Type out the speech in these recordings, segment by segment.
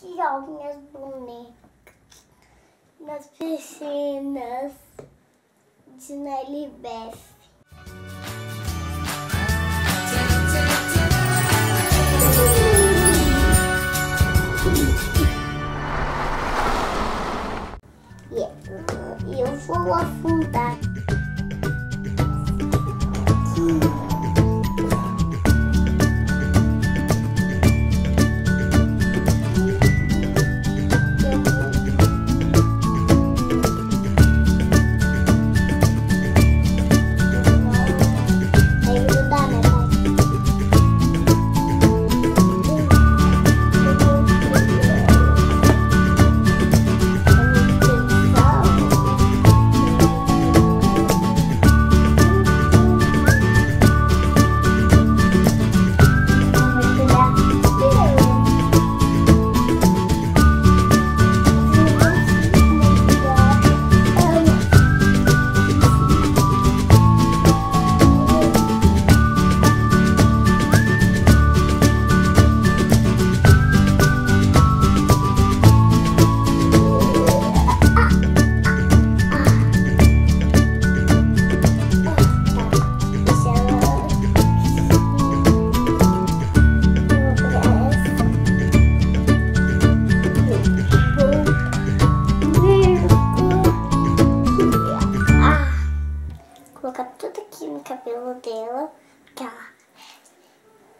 aqui, ó, minhas bonecas. Nas piscinas de Nelly Beth. Eu vou afundar. Eu cabelo dela, porque ela,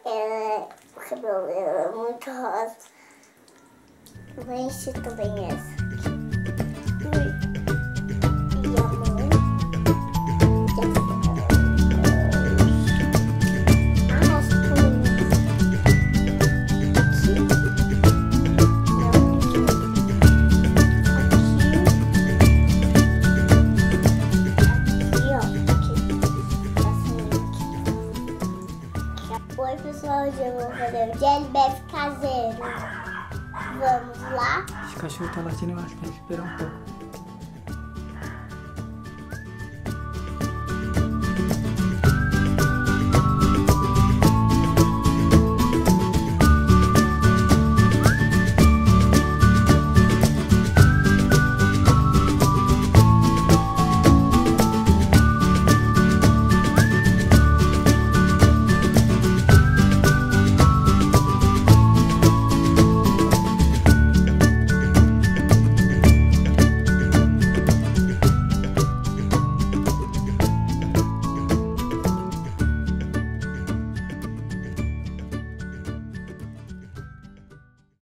ela, o cabelo dela é muito rosa. Vou encher também essa Oi, pessoal. Hoje eu vou fazer o Jelly Beef caseiro. Vamos lá? Esse cachorro tá latindo, eu acho que tem que esperar um pouco.